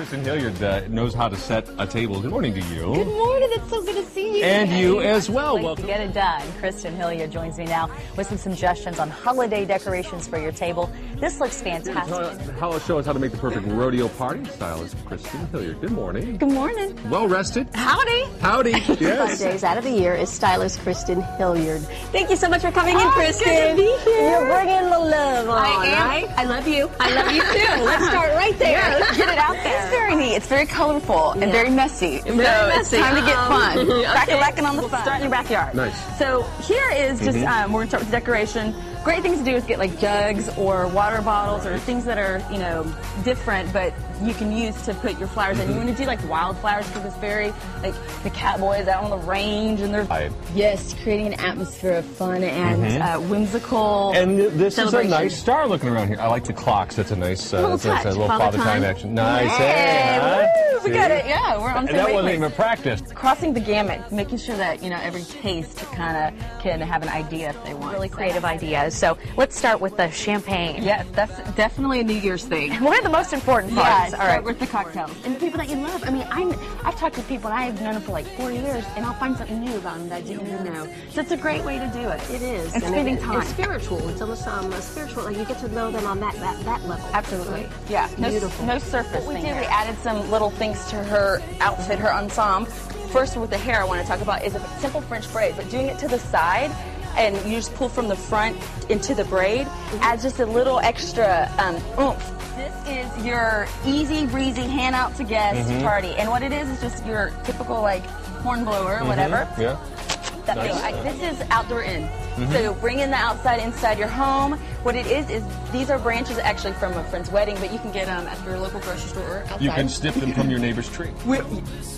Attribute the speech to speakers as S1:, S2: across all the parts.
S1: Kristen Hilyard uh, knows how to set a table. Good morning to you.
S2: Good morning. It's so good to see you.
S1: And
S2: today.
S1: you as well.
S2: Place
S1: Welcome.
S2: To get it done. Kristen Hilyard joins me now with some suggestions on holiday decorations for your table. This looks fantastic.
S1: How show us how to make the perfect rodeo party. style Stylist Kristen Hilyard. Good morning.
S3: Good morning.
S1: Well rested.
S3: Howdy.
S1: Howdy.
S3: Five
S1: Yes.
S3: days out of the year is stylist Kristen Hilyard. Thank you so much for coming in,
S2: Oh,
S3: Kristen.
S2: good to be here.
S3: You're bringing the love on,
S2: I am.
S3: right?
S2: I love you.
S3: I love you too. Let's start right there.
S2: Yeah, let's get it out there.
S4: Very neat. It's very colorful and
S3: Yeah.
S4: very messy. so
S3: messy.
S4: it's time to get
S3: Um,
S4: fun.
S3: okay.
S4: Crack-a-lackin' on the fun.
S5: Start in your backyard.
S1: Nice.
S5: So here is just um, we're gonna start with decoration. Great things to do is get like jugs or water bottles or things that are you know different, but you can use to put your flowers in. You want to do like wildflowers because it's very like the cowboys out on the range and they're
S1: Right.
S5: yes, creating an atmosphere of fun and uh, whimsical.
S1: And th- this is a nice star looking around here. I like the clocks. That's a nice, uh,
S5: Little
S1: that's, that's a little
S5: Father
S1: father time
S5: time.
S1: action. Nice.
S5: Hey,
S1: Hey, huh?
S5: Woo, we
S1: See?
S5: got it. Yeah, we're on the
S1: And
S5: same
S1: that wasn't even practiced.
S5: crossing the gamut, making sure that you know every taste kind of can have an idea if they want.
S2: Really creative ideas. So let's start with the champagne.
S5: Yes, that's definitely a New Year's thing.
S2: One of the most important
S5: Yeah,
S2: parts.
S5: start
S2: All right.
S5: with the cocktails. And the people that you love. I mean, I'm, I've talked to people and I've known them for like four years, and I'll find something new about them that I didn't even know. So it's a great way to do it.
S3: It is.
S5: And
S3: And
S5: spending
S3: it-
S5: time.
S3: It's spiritual. It's almost um, a spiritual. Like you get to know them on that that, that level.
S5: Absolutely. Yeah. No,
S3: Beautiful.
S5: no surface What
S4: We
S5: thing
S4: did. We added some little things to her outfit, her ensemble. First, with the hair, I want to talk about is a simple French braid, but doing it to the side. And you just pull from the front into the braid, adds just a little extra um, oomph. This is your easy breezy hand out to guests
S1: Mm-hmm.
S4: party, and what it is is just your typical like horn blower, or whatever.
S1: Yeah.
S4: That
S1: Nice.
S4: thing. I, this is outdoor in. Mm-hmm. So bring in the outside inside your home. What it is is these are branches actually from a friend's wedding, but you can get them at your local grocery store or outside.
S1: You can snip them from your neighbor's tree.
S4: We're,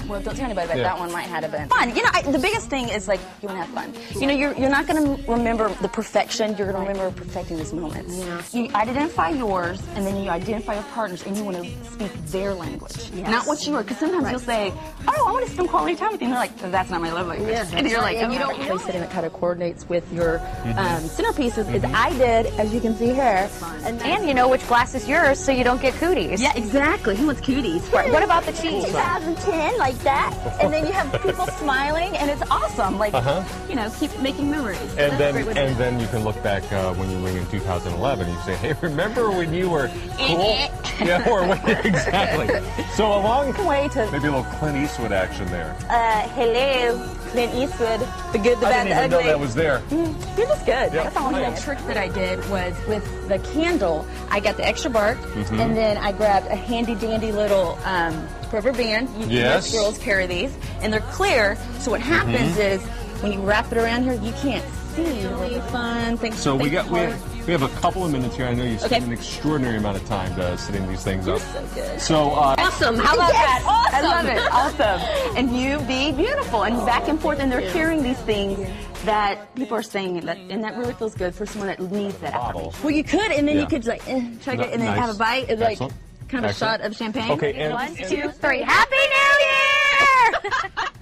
S4: well, don't tell anybody, but
S1: Yeah.
S4: that one might have been fun. You know, I, the biggest thing is like you want to have fun. You know, you're, you're not going to remember the perfection. You're going to remember perfecting these moments.
S5: You identify yours, and then you identify your partners, and you want to speak their language,
S3: Yes.
S5: not what you are. Because sometimes you'll say, "Oh, I want to spend quality time with you," and they're like, "That's not my love language."
S3: Yeah,
S5: and you're
S3: right.
S5: like,
S3: And you
S5: "Okay."
S3: Don't
S5: place it, and it kind of coordinates with your um, centerpieces. Is I did, as you can see here, and,
S2: And you know which glass is yours so you don't get cooties.
S5: yeah, exactly. Who wants cooties?
S2: Right, What about the cheese?
S4: 2010, like that, and then you have people smiling, and it's awesome. Like,
S1: Uh-huh.
S5: You know, keep making memories.
S1: And then,
S5: great way to
S1: and then you can look back uh, when you ring in 2011. and You say, "Hey, remember when you were cool?" yeah, or when, exactly. So a long
S4: way to
S1: maybe a little Clint Eastwood action there.
S4: uh, hello, Clint Eastwood, the good, the
S1: I
S4: bad,
S1: didn't
S4: the
S1: even know that was there.
S4: You're just good.
S1: Yeah.
S4: That's all I'm
S1: Nice.
S4: saying.
S5: The trick that I did was with the candle, I got the extra bark,
S1: Mm-hmm.
S5: and then I grabbed a handy dandy little um, rubber band. You,
S1: Yes.
S5: most girls carry these, and they're clear. So what happens
S1: Mm-hmm.
S5: is when you wrap it around here, you can't see. Really fun things.
S1: So we
S5: things
S1: got we have, we have a couple of minutes here. I know you spent
S5: Okay.
S1: an extraordinary amount of time uh, setting these things up.
S5: so good.
S1: So uh,
S3: awesome. How about
S5: Yes,
S3: that?
S5: I love it. Awesome. And you be beautiful and back and forth, and they're hearing these things that people are saying, that, and that really feels good for someone that needs that.
S1: Bottle.
S5: affirmation. Well, you could, and then
S1: Yeah.
S5: you could like eh, chug
S1: No-
S5: it, and then
S1: nice.
S5: have a bite. It's like
S1: Excellent.
S5: kind of
S1: Excellent.
S5: a shot of champagne.
S1: Okay, and-
S2: One, two, three. Happy New Year!